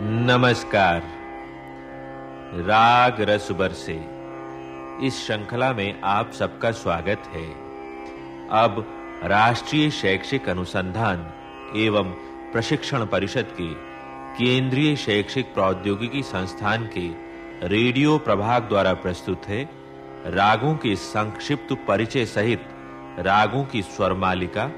नमस्कार। राग रस बरसे इस श्रृंखला में आप सबका स्वागत है। अब राष्ट्रीय शैक्षिक अनुसंधान एवं प्रशिक्षण परिषद के केंद्रीय शैक्षिक प्रौद्योगिकी संस्थान के रेडियो प्रभाग द्वारा प्रस्तुत है रागों के संक्षिप्त परिचय सहित रागों की स्वर मालिका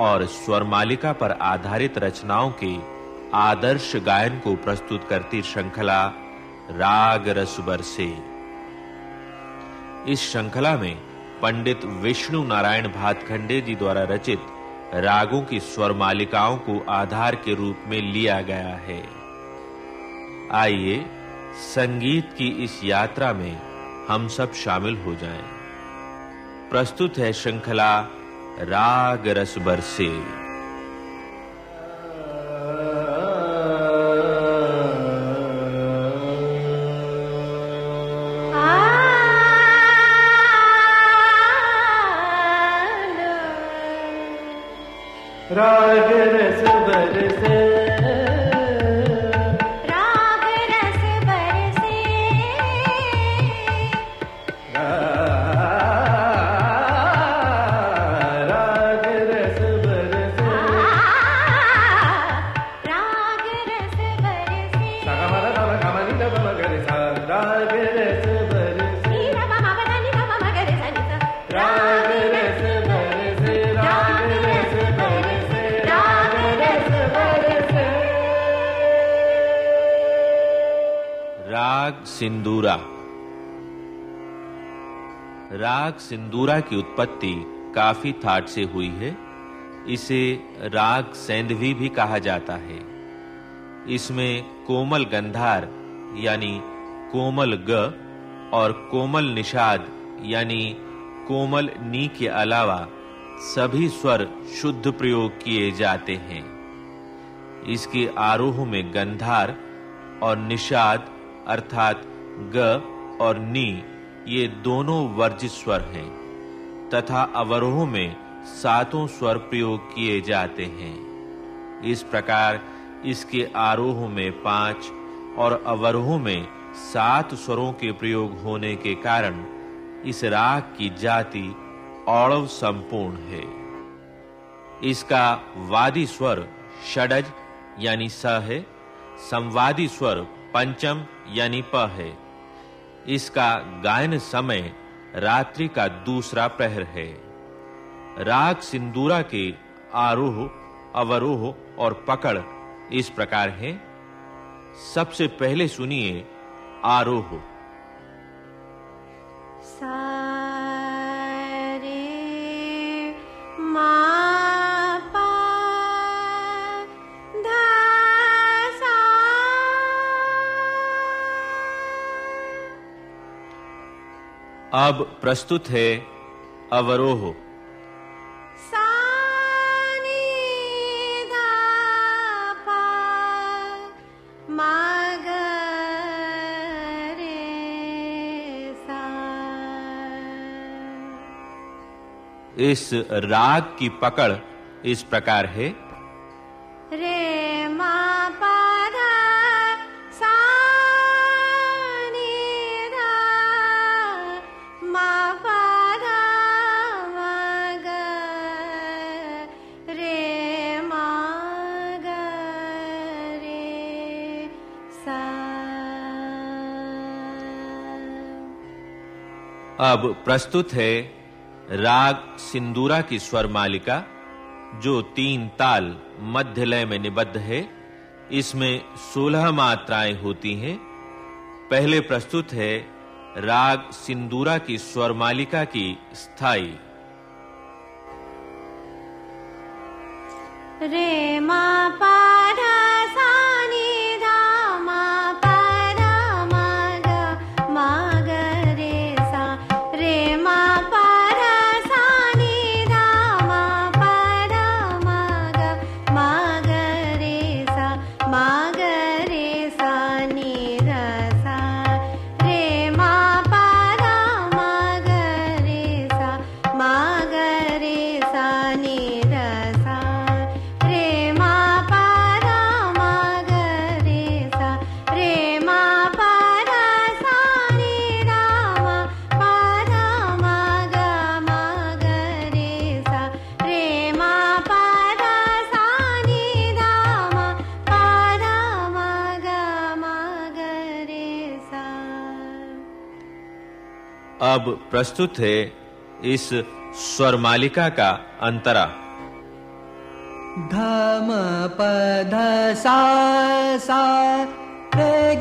और स्वर मालिका पर आधारित रचनाओं के आदर्श गायन को प्रस्तुत करती श्रृंखला राग रस बरसे। इस श्रृंखला में पंडित विष्णु नारायण भातखंडे जी द्वारा रचित रागों की स्वर मालिकाओं को आधार के रूप में लिया गया है। आइए संगीत की इस यात्रा में हम सब शामिल हो जाएँ। प्रस्तुत है श्रृंखला राग रस बरसे। राग राग सिंदूरा। राग सिंदूरा की उत्पत्ति काफ़ी थाट से हुई है। इसे राग सैंधवी भी कहा जाता है। इसमें कोमल गंधार यानी कोमल ग और कोमल निषाद यानी कोमल नी के अलावा सभी स्वर शुद्ध प्रयोग किए जाते हैं। इसके आरोह में गंधार और निषाद अर्थात ग और नी, ये दोनों वर्जित स्वर हैं, तथा अवरोह में सातों स्वर प्रयोग किए जाते हैं। इस प्रकार इसके आरोह में पाँच और अवरोह में सात स्वरों के प्रयोग होने के कारण इस राग की जाति औड़व संपूर्ण है। इसका वादी स्वर षडज, यानी स है, संवादी स्वर पंचम यानी प है। इसका गायन समय रात्रि का दूसरा प्रहर है। राग सिंदूरा के आरोह, अवरोह और पकड़ इस प्रकार है। सबसे पहले सुनिए आरोह। सारे अब प्रस्तुत है अवरोह। इस राग की पकड़ इस प्रकार है। अब प्रस्तुत है राग सिंदूरा की स्वर मालिका, जो तीन ताल मध्य लय में निबद्ध है। इसमें 16 मात्राएँ होती हैं। पहले प्रस्तुत है राग सिंदूरा की स्वर मालिका की स्थायी। रे मा पा अब प्रस्तुत है इस स्वर मालिका का अंतरा। धम पध सा सा रे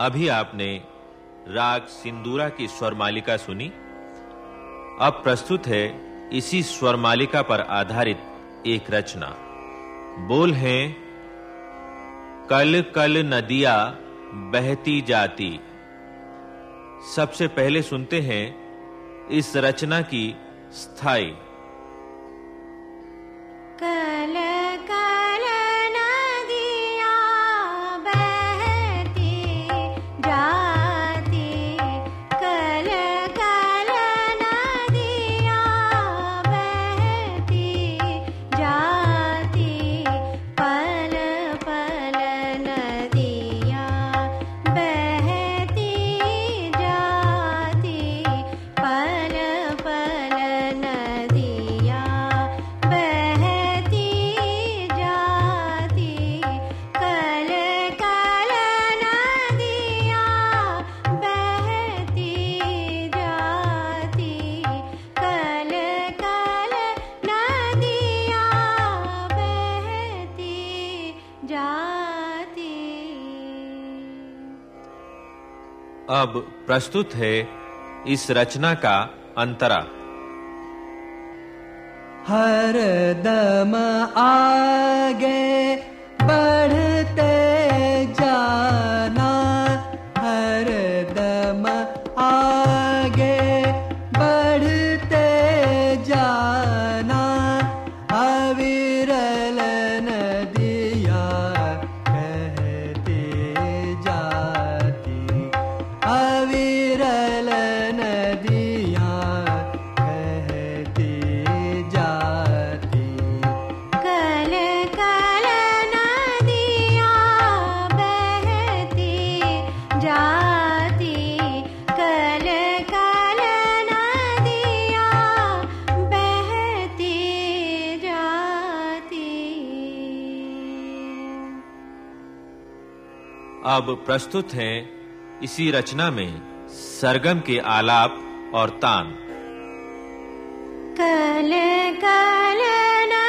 अभी आपने राग सिंदूरा की स्वर मालिका सुनी? अब प्रस्तुत है इसी स्वर मालिका पर आधारित एक रचना। बोल हैं, कल कल नदियाँ बहती जाती। सबसे पहले सुनते हैं इस रचना की स्थायी। अब प्रस्तुत है इस रचना का अंतरा। हर दम आ गए अब प्रस्तुत हैं इसी रचना में सरगम के आलाप और तान। कल कल ना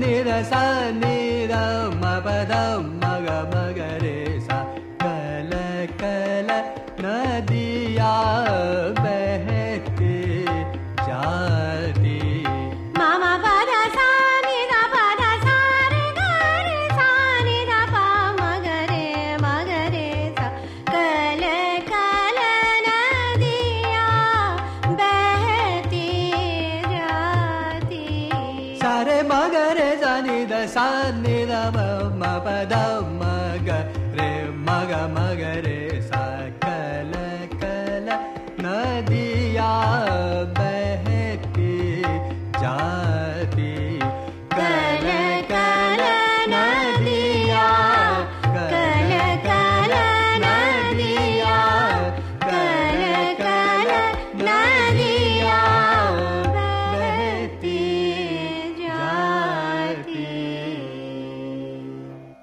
निरस निरम परम्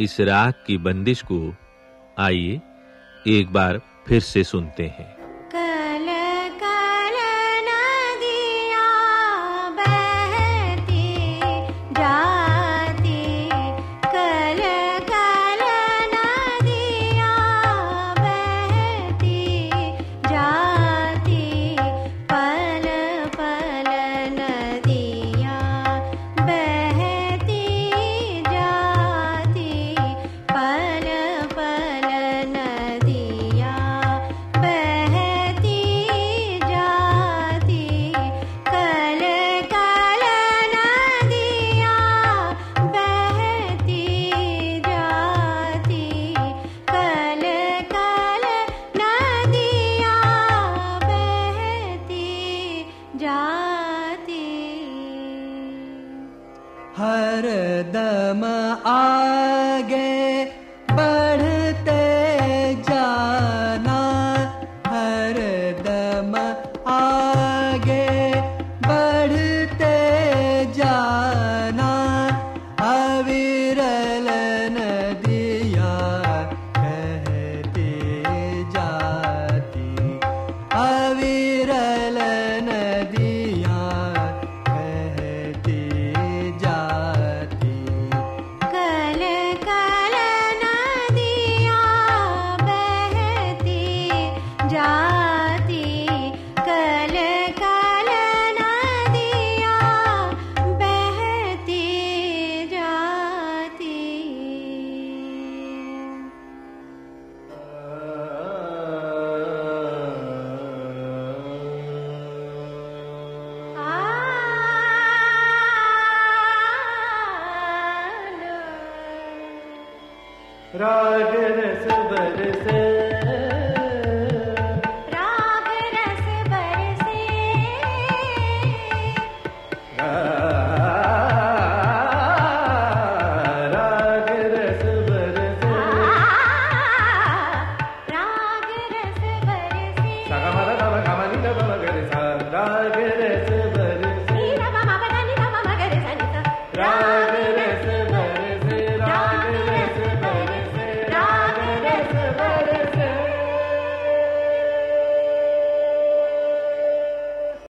इस राग की बंदिश को आइए एक बार फिर से सुनते हैं। जाते। हर दम आग